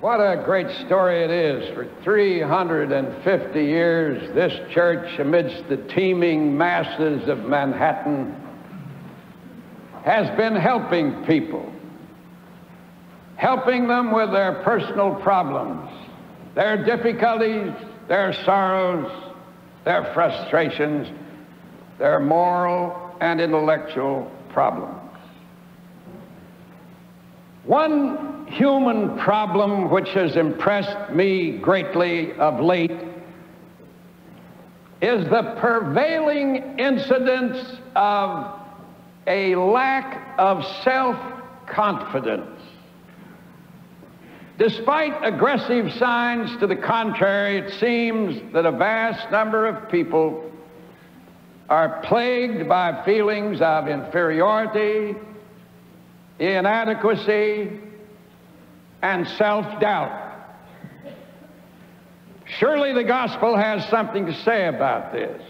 What a great story it is. For 350 years, this church, amidst the teeming masses of Manhattan, has been helping people, helping them with their personal problems, their difficulties, their sorrows, their frustrations, their moral and intellectual problems. One human problem which has impressed me greatly of late is the prevailing incidence of a lack of self-confidence. Despite aggressive signs to the contrary, it seems that a vast number of people are plagued by feelings of inferiority, inadequacy, and self-doubt. Surely the gospel has something to say about this.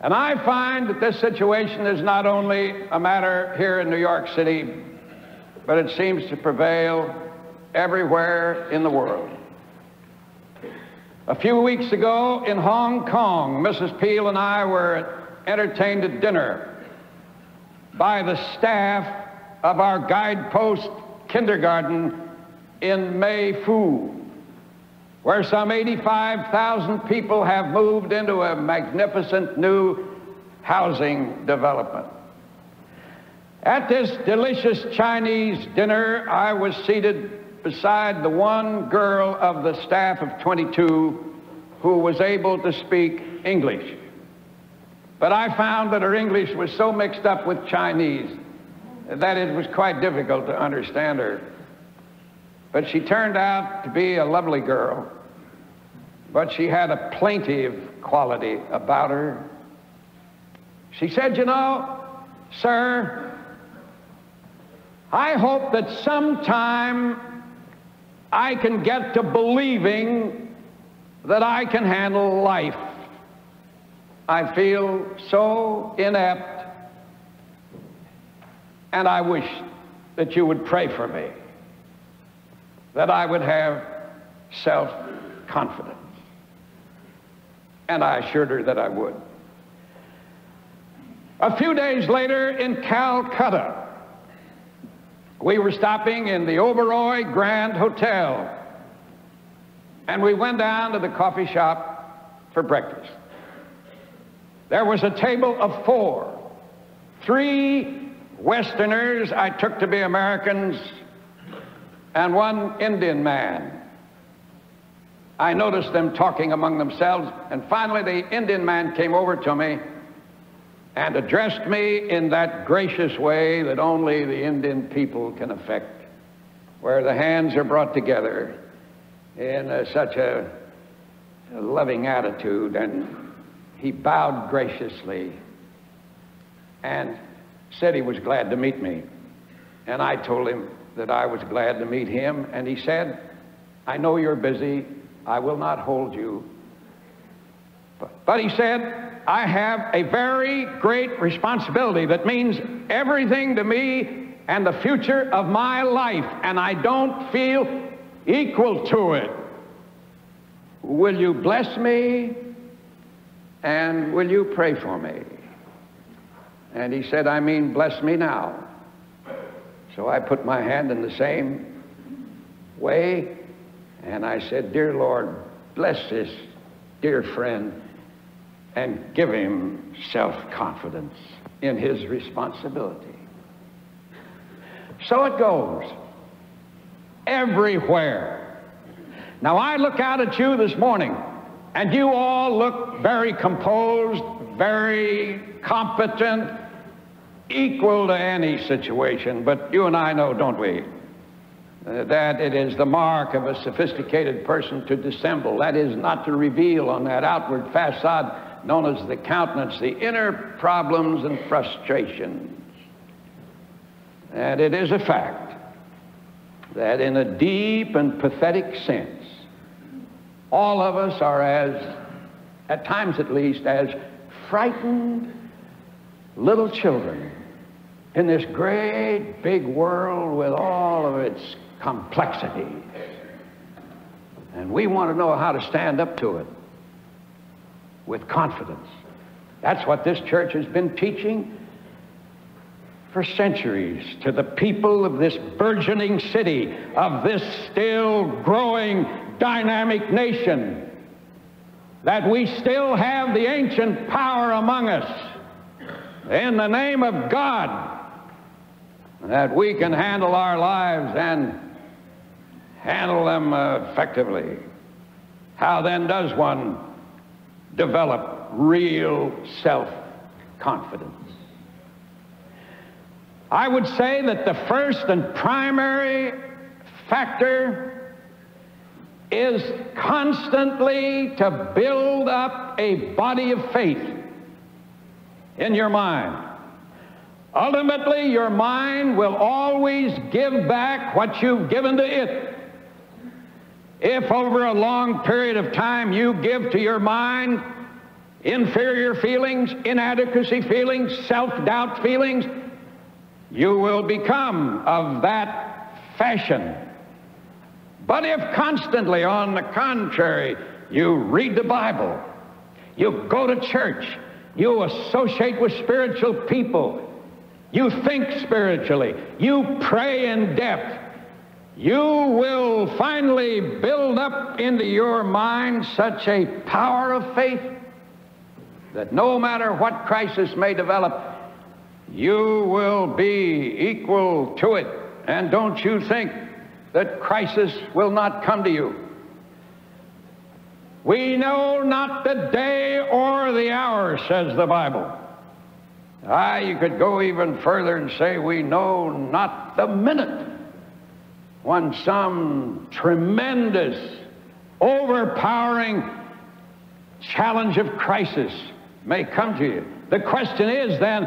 And I find that this situation is not only a matter here in New York City, but it seems to prevail everywhere in the world. A few weeks ago in Hong Kong, Mrs. Peale and I were entertained at dinner by the staff of our guidepost kindergarten in Mei Foo, where some 85,000 people have moved into a magnificent new housing development. At this delicious Chinese dinner, I was seated beside the one girl of the staff of 22 who was able to speak English. But I found that her English was so mixed up with Chinese that it was quite difficult to understand her. But she turned out to be a lovely girl. But she had a plaintive quality about her. She said, You know, sir, I hope that sometime I can get to believing that I can handle life. I feel so inept, and I wish that you would pray for me, that I would have self confidence. And I assured her that I would. A few days later in Calcutta, we were stopping in the Oberoi Grand Hotel, and we went down to the coffee shop for breakfast. There was a table of four. Three Westerners I took to be Americans, and one Indian man. I noticed them talking among themselves, and finally the Indian man came over to me and addressed me in that gracious way that only the Indian people can affect, where the hands are brought together in a, such a, a loving attitude and he bowed graciously and said he was glad to meet me. And I told him that I was glad to meet him. And he said, I know you're busy. I will not hold you. But, but he said, I have a very great responsibility that means everything to me and the future of my life, and I don't feel equal to it. Will you bless me and will you pray for me? And he said, I mean, bless me now. So I put my hand in the same way, and I said, Dear Lord, bless this dear friend and give him self confidence in his responsibility. So it goes everywhere. Now I look out at you this morning and you all look very composed, very competent, equal to any situation. But you and I know, don't we, uh, that it is the mark of a sophisticated person to dissemble. That is, not to reveal on that outward facade known as the countenance the inner problems and frustrations. And it is a fact that in a deep and pathetic sense, all of us are as, at times at least, as frightened little children in this great big world with all of its complexity. And we want to know how to stand up to it with confidence. That's what this church has been teaching for centuries to the people of this burgeoning city, of this still growing dynamic nation, that we still have the ancient power among us in the name of God, that we can handle our lives and handle them effectively. How then does one develop real self confidence. I would say that the first and primary factor is constantly to build up a body of faith in your mind. Ultimately, your mind will always give back what you've given to it. If over a long period of time you give to your mind inferior feelings, inadequacy feelings, self doubt feelings, you will become of that fashion. But if constantly, on the contrary, you read the Bible, you go to church, you associate with spiritual people, you think spiritually, you pray in depth, you will finally build up into your mind such a power of faith that no matter what crisis may develop, you will be equal to it. And don't you think that crisis will not come to you. We know not the day or the hour, says the Bible. Ah, you could go even further and say, we know not the minute when some tremendous, overpowering challenge of crisis may come to you. The question is then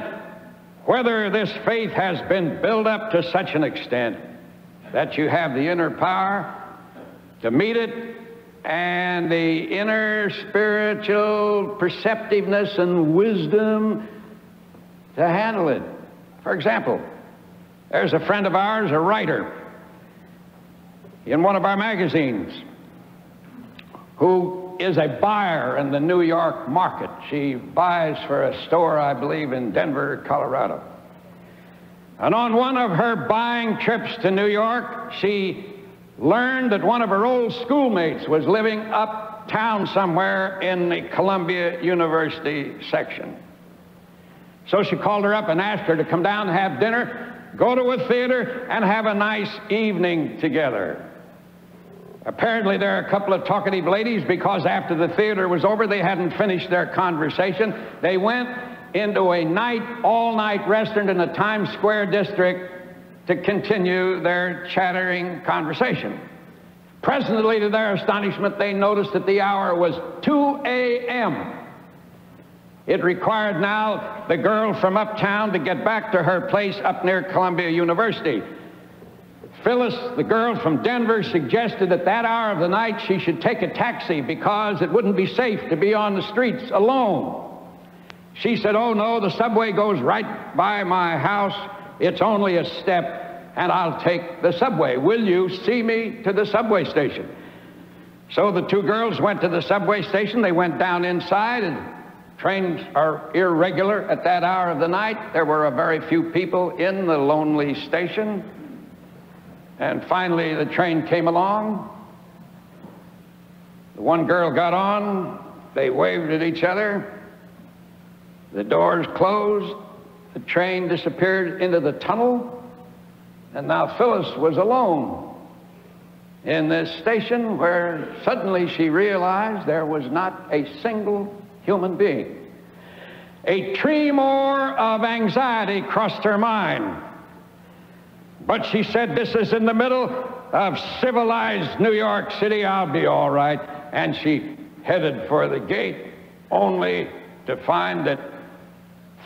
whether this faith has been built up to such an extent that you have the inner power to meet it and the inner spiritual perceptiveness and wisdom to handle it. For example, there's a friend of ours, a writer, in one of our magazines who is a buyer in the New York market. She buys for a store, I believe, in Denver, Colorado. And on one of her buying trips to New York, she learned that one of her old schoolmates was living uptown somewhere in the Columbia University section. So she called her up and asked her to come down and have dinner, go to a theater, and have a nice evening together. Apparently, there are a couple of talkative ladies because after the theater was over, they hadn't finished their conversation. They went into a night, all night restaurant in the Times Square district to continue their chattering conversation. Presently, to their astonishment, they noticed that the hour was 2 a.m. It required now the girl from uptown to get back to her place up near Columbia University. Phyllis, the girl from Denver, suggested that that hour of the night she should take a taxi because it wouldn't be safe to be on the streets alone. She said, Oh no, the subway goes right by my house. It's only a step, and I'll take the subway. Will you see me to the subway station? So the two girls went to the subway station. They went down inside, and trains are irregular at that hour of the night. There were a very few people in the lonely station. And finally, the train came along. The one girl got on. They waved at each other. The doors closed. The train disappeared into the tunnel. And now Phyllis was alone in this station where suddenly she realized there was not a single human being. A tremor of anxiety crossed her mind. But she said, This is in the middle of civilized New York City. I'll be all right. And she headed for the gate, only to find that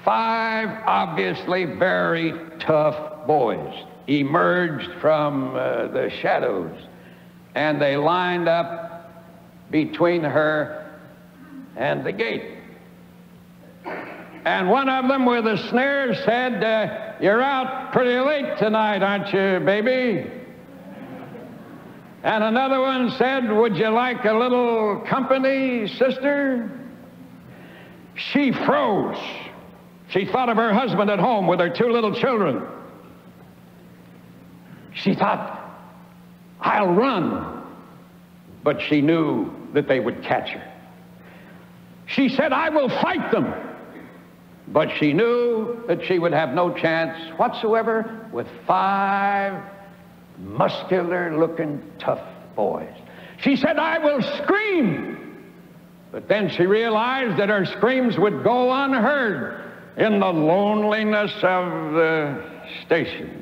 five obviously very tough boys emerged from uh, the shadows. And they lined up between her and the gate. And one of them with a sneer said, uh, You're out pretty late tonight, aren't you, baby? And another one said, Would you like a little company, sister? She froze. She thought of her husband at home with her two little children. She thought, I'll run. But she knew that they would catch her. She said, I will fight them. But she knew that she would have no chance whatsoever with five muscular looking tough boys. She said, I will scream. But then she realized that her screams would go unheard in the loneliness of the station.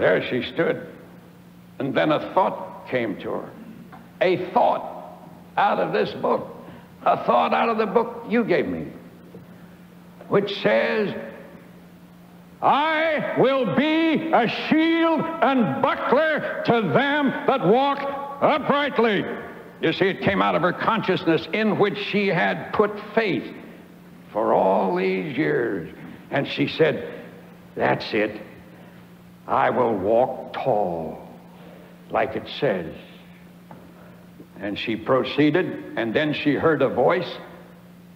There she stood. And then a thought came to her. A thought out of this book. A thought out of the book you gave me, which says, I will be a shield and buckler to them that walk uprightly. You see, it came out of her consciousness in which she had put faith for all these years. And she said, That's it. I will walk tall, like it says. And she proceeded, and then she heard a voice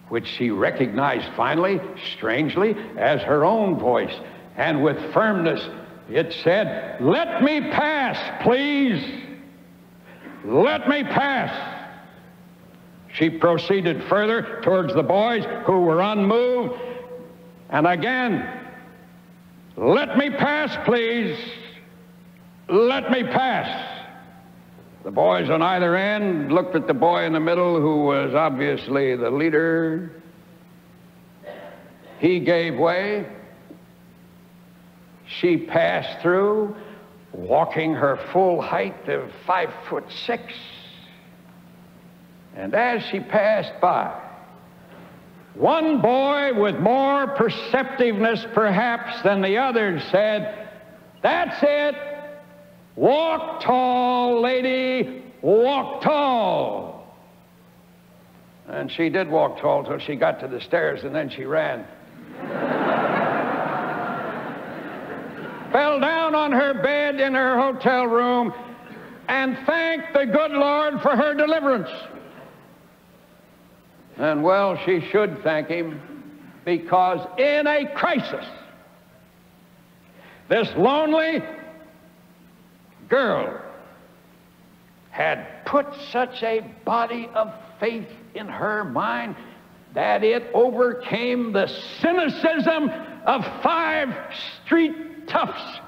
which she recognized finally, strangely, as her own voice. And with firmness, it said, Let me pass, please. Let me pass. She proceeded further towards the boys who were unmoved. And again, let me pass, please. Let me pass. The boys on either end looked at the boy in the middle, who was obviously the leader. He gave way. She passed through, walking her full height of five foot six. And as she passed by, one boy with more perceptiveness perhaps than the others said, That's it. Walk tall, lady, walk tall. And she did walk tall till she got to the stairs and then she ran. Fell down on her bed in her hotel room and thanked the good Lord for her deliverance. And well, she should thank him because in a crisis, this lonely girl had put such a body of faith in her mind that it overcame the cynicism of five street toughs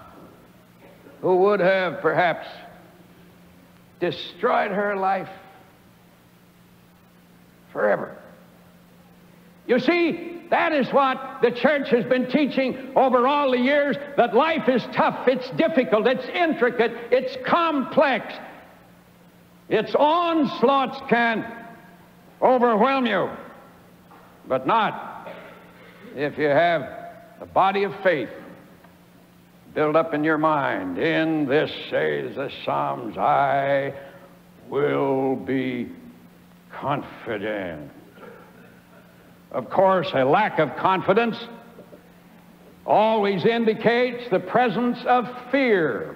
who would have perhaps destroyed her life forever. You see, that is what the church has been teaching over all the years that life is tough, it's difficult, it's intricate, it's complex. Its onslaughts can overwhelm you, but not if you have a body of faith built up in your mind. In this, says the Psalms, I will be confident. Of course, a lack of confidence always indicates the presence of fear.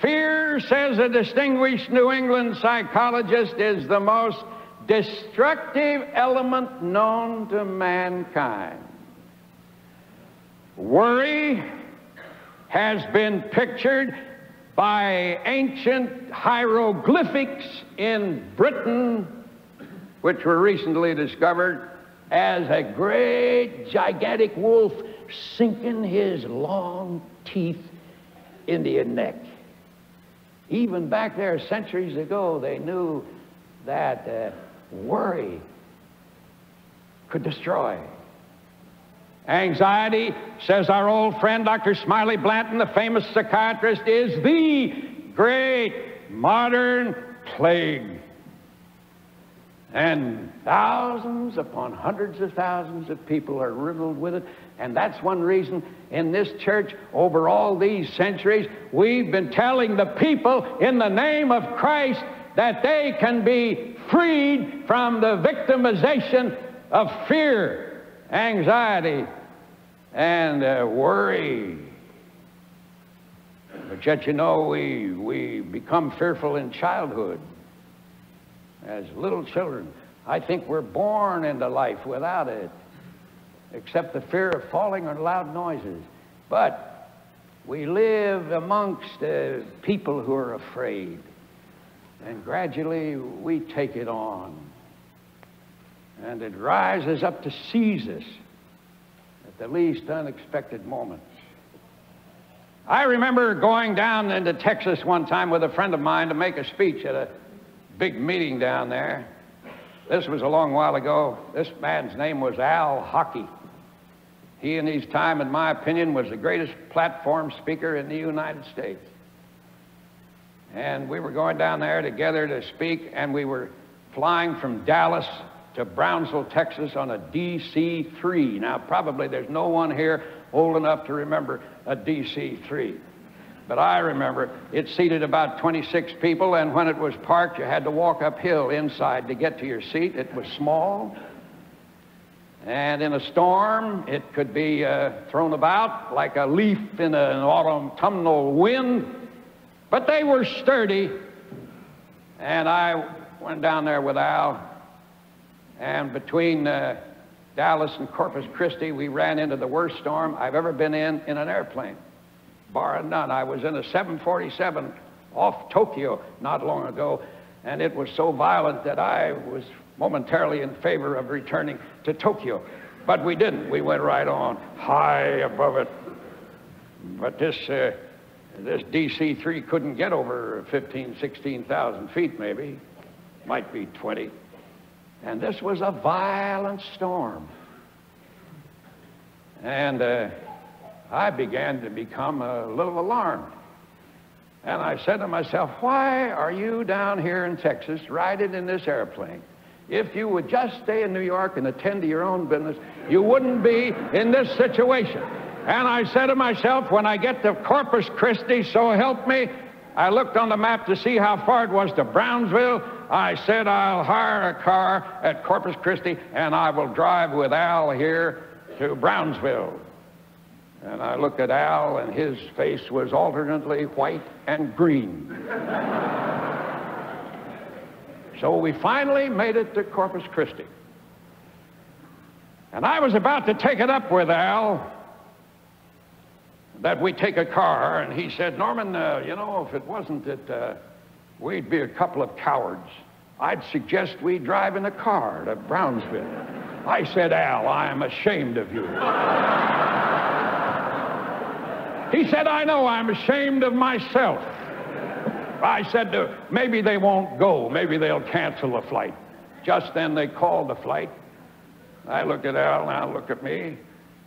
Fear, says a distinguished New England psychologist, is the most destructive element known to mankind. Worry has been pictured by ancient hieroglyphics in Britain, which were recently discovered, as a great gigantic wolf sinking his long teeth into your neck. Even back there centuries ago, they knew that uh, worry could destroy. Anxiety, says our old friend Dr. Smiley Blanton, the famous psychiatrist, is the great modern plague. And thousands upon hundreds of thousands of people are riddled with it. And that's one reason in this church, over all these centuries, we've been telling the people in the name of Christ that they can be freed from the victimization of fear, anxiety, and uh, worry. But yet, you know, we, we become fearful in childhood as little children. I think we're born into life without it, except the fear of falling or loud noises. But we live amongst uh, people who are afraid, and gradually we take it on. And it rises up to seize us at the least unexpected moments. I remember going down into Texas one time with a friend of mine to make a speech at a big meeting down there. This was a long while ago. This man's name was Al Hockey. He, in his time, in my opinion, was the greatest platform speaker in the United States. And we were going down there together to speak, and we were flying from Dallas to Brownsville, Texas on a DC 3. Now, probably there's no one here old enough to remember a DC 3. But I remember it seated about 26 people, and when it was parked, you had to walk uphill inside to get to your seat. It was small. And in a storm, it could be uh, thrown about like a leaf in an autumnal wind. But they were sturdy. And I went down there with Al. And between uh, Dallas and Corpus Christi, we ran into the worst storm I've ever been in in an airplane, bar none. I was in a 747 off Tokyo not long ago, and it was so violent that I was momentarily in favor of returning to Tokyo. But we didn't. We went right on, high above it. But this, uh, this DC-3 couldn't get over 15, 16,000 feet, maybe. Might be 20. And this was a violent storm. And uh, I began to become a little alarmed. And I said to myself, why are you down here in Texas riding in this airplane? If you would just stay in New York and attend to your own business, you wouldn't be in this situation. And I said to myself, when I get to Corpus Christi, so help me, I looked on the map to see how far it was to Brownsville. I said, I'll hire a car at Corpus Christi and I will drive with Al here to Brownsville. And I looked at Al, and his face was alternately white and green. so we finally made it to Corpus Christi. And I was about to take it up with Al that we take a car, and he said, Norman, uh, you know, if it wasn't that uh, we'd be a couple of cowards, I'd suggest we drive in a car to Brownsville. I said, Al, I am ashamed of you. he said, I know I'm ashamed of myself. I said, uh, maybe they won't go. Maybe they'll cancel the flight. Just then they called the flight. I looked at Al, and Al looked at me.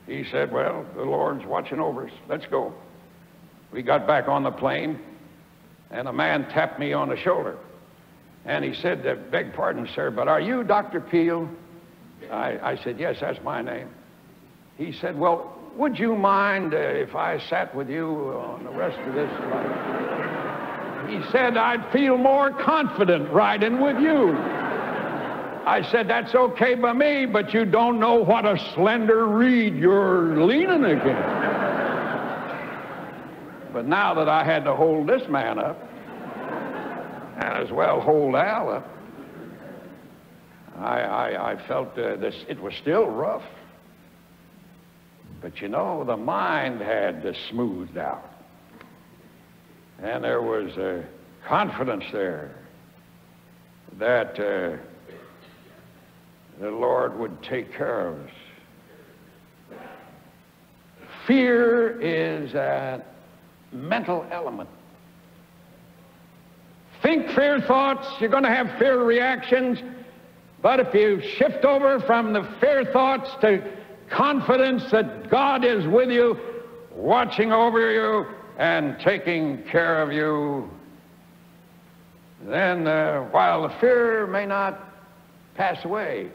He said, Well, the Lord's watching over us. Let's go. We got back on the plane, and a man tapped me on the shoulder. And he said, Beg pardon, sir, but are you Dr. Peale? I, I said, Yes, that's my name. He said, Well, would you mind uh, if I sat with you on the rest of this flight? He said, I'd feel more confident riding with you. I said, that's okay by me, but you don't know what a slender reed you're leaning against. But now that I had to hold this man up, and as well hold Al up, I, I, I felt uh, this, it was still rough. But you know, the mind had uh, smoothed out. And there was uh, confidence there that uh, the Lord would take care of us. Fear is a mental element. Think fear thoughts, you're going to have fear reactions, but if you shift over from the fear thoughts to confidence that God is with you, watching over you, and taking care of you, then uh, while the fear may not pass away,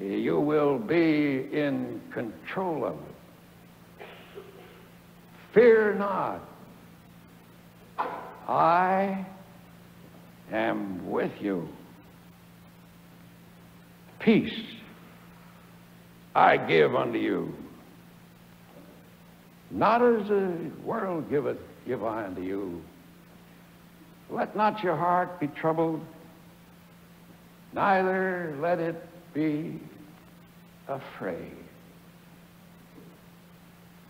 you will be in control of it. Fear not. I am with you. Peace I give unto you. Not as the world giveth, give I unto you. Let not your heart be troubled, neither let it be afraid.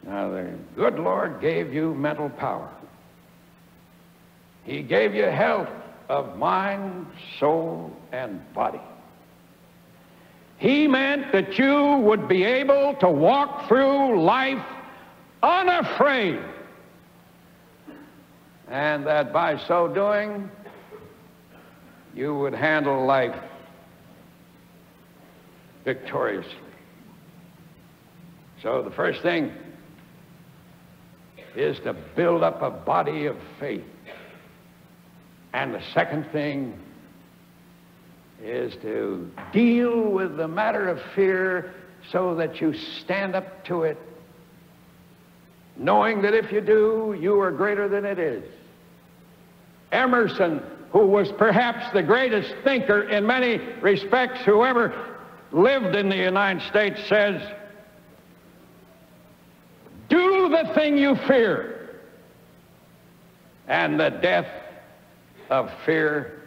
Now, the good Lord gave you mental power. He gave you health of mind, soul, and body. He meant that you would be able to walk through life unafraid. And that by so doing, you would handle life victoriously. So the first thing is to build up a body of faith. And the second thing is to deal with the matter of fear so that you stand up to it, knowing that if you do, you are greater than it is. Emerson, who was perhaps the greatest thinker in many respects who ever lived in the United States, says, Do the thing you fear, and the death of fear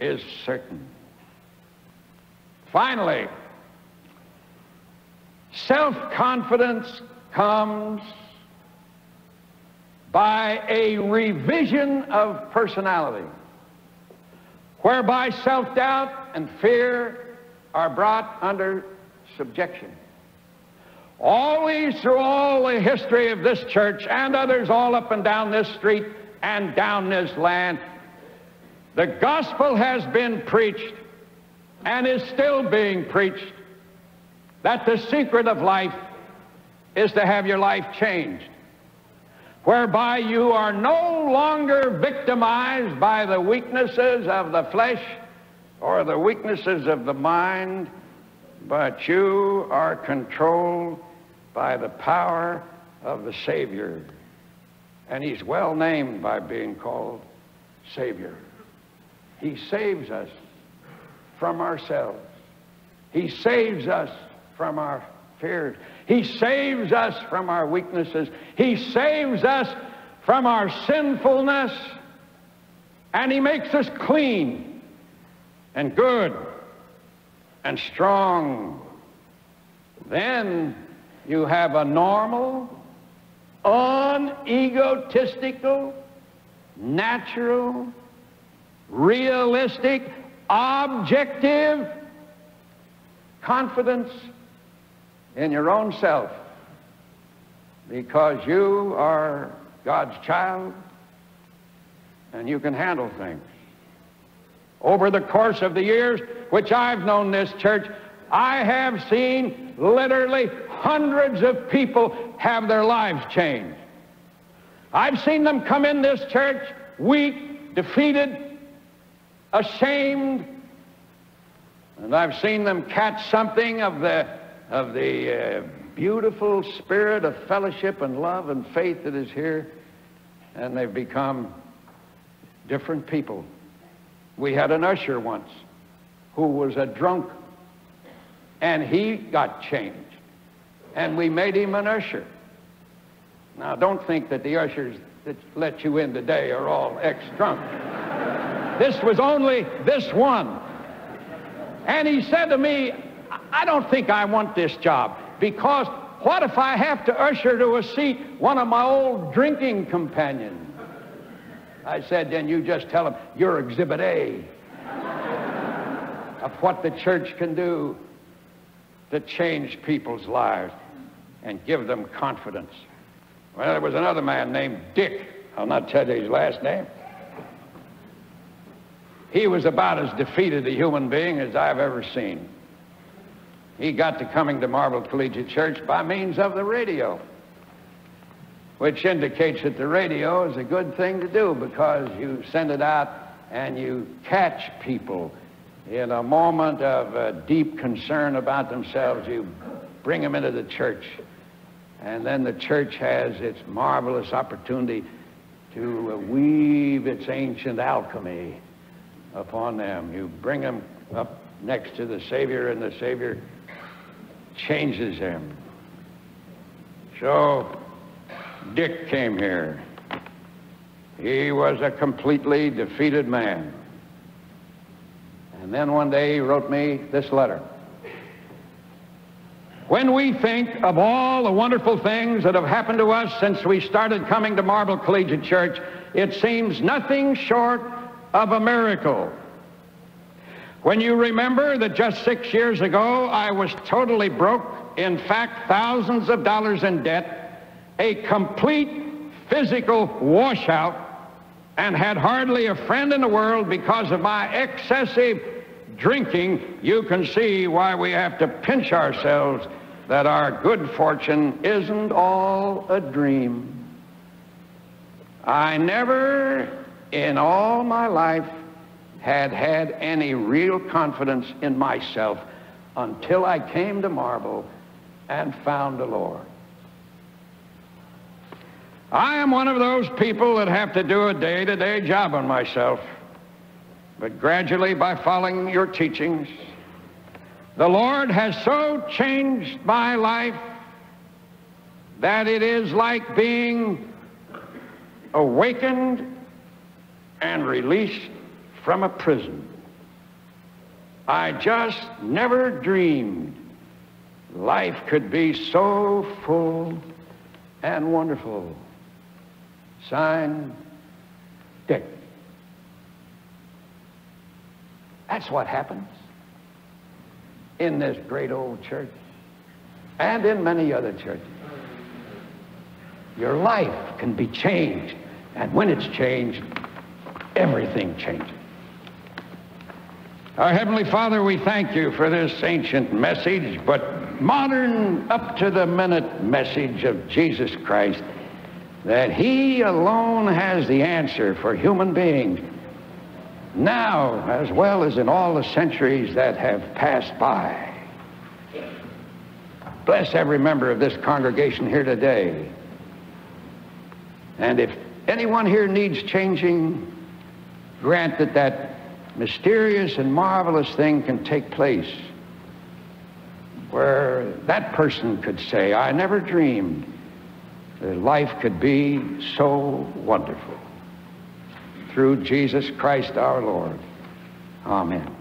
is certain. Finally, self-confidence comes by a revision of personality, whereby self-doubt and fear are brought under subjection. Always through all the history of this church and others all up and down this street and down this land, the gospel has been preached and is still being preached that the secret of life is to have your life changed, whereby you are no longer victimized by the weaknesses of the flesh or the weaknesses of the mind, but you are controlled by the power of the Savior. And he's well named by being called Savior. He saves us from ourselves. He saves us from our fears. He saves us from our weaknesses. He saves us from our sinfulness. And He makes us clean and good and strong. Then you have a normal, unegotistical, natural, realistic, objective confidence in your own self because you are God's child and you can handle things. Over the course of the years which I've known this church, I have seen literally hundreds of people have their lives changed. I've seen them come in this church weak, defeated, ashamed. And I've seen them catch something of the, of the uh, beautiful spirit of fellowship and love and faith that is here, and they've become different people. We had an usher once who was a drunk, and he got changed, and we made him an usher. Now, don't think that the ushers that let you in today are all ex-drunk. This was only this one. And he said to me, I don't think I want this job because what if I have to usher to a seat one of my old drinking companions? I said, then you just tell him you're exhibit A of what the church can do to change people's lives and give them confidence. Well, there was another man named Dick. I'll not tell you his last name. He was about as defeated a human being as I've ever seen. He got to coming to Marble Collegiate Church by means of the radio, which indicates that the radio is a good thing to do because you send it out and you catch people in a moment of uh, deep concern about themselves. You bring them into the church, and then the church has its marvelous opportunity to uh, weave its ancient alchemy upon them. You bring them up next to the Savior, and the Savior changes them. So, Dick came here. He was a completely defeated man. And then one day he wrote me this letter. When we think of all the wonderful things that have happened to us since we started coming to Marble Collegiate Church, it seems nothing short of a miracle. When you remember that just six years ago I was totally broke, in fact, thousands of dollars in debt, a complete physical washout, and had hardly a friend in the world because of my excessive drinking, you can see why we have to pinch ourselves that our good fortune isn't all a dream. I never in all my life had had any real confidence in myself until I came to Marble and found the Lord. I am one of those people that have to do a day-to-day job on myself. But gradually, by following your teachings, the Lord has so changed my life that it is like being awakened and released from a prison. I just never dreamed life could be so full and wonderful. Signed, That's what happens in this great old church and in many other churches. Your life can be changed, and when it's changed, everything changes. Our Heavenly Father, we thank you for this ancient message, but modern, up to the minute message of Jesus Christ that He alone has the answer for human beings now as well as in all the centuries that have passed by. Bless every member of this congregation here today. And if anyone here needs changing, grant that that mysterious and marvelous thing can take place where that person could say, I never dreamed that life could be so wonderful. Through Jesus Christ our Lord. Amen.